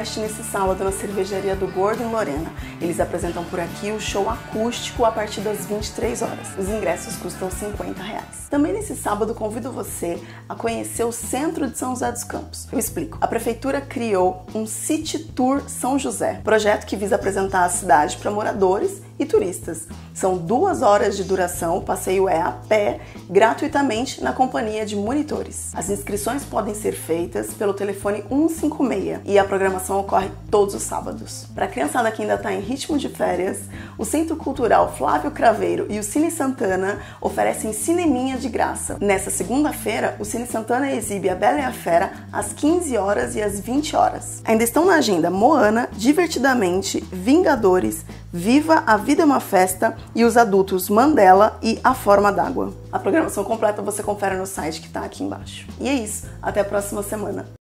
Oeste nesse sábado na cervejaria do Gordo em Lorena. Eles apresentam por aqui o show acústico a partir das 23 horas. Os ingressos custam 50 reais. Também nesse sábado convido você a conhecer o centro de São José dos Campos. Eu explico. A prefeitura criou um City Tour São José, projeto que visa apresentar a cidade para moradores e turistas. São duas horas de duração, o passeio é a pé, gratuitamente na companhia de monitores. As inscrições podem ser feitas pelo telefone 156 e a programação ocorre todos os sábados. Para a criançada que ainda está em ritmo de férias, o Centro Cultural Flávio Craveiro e o Cine Santana oferecem cineminha de graça. Nessa segunda-feira, o Cine Santana exibe A Bela e a Fera às 15 horas e às 20 horas. Ainda estão na agenda Moana, Divertidamente, Vingadores, Viva a Vida é uma Festa e os adultos Mandela e A Forma d'Água. A programação completa você confere no site que está aqui embaixo. E é isso, até a próxima semana.